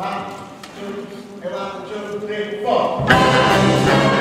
One, two, and one, two, three, four.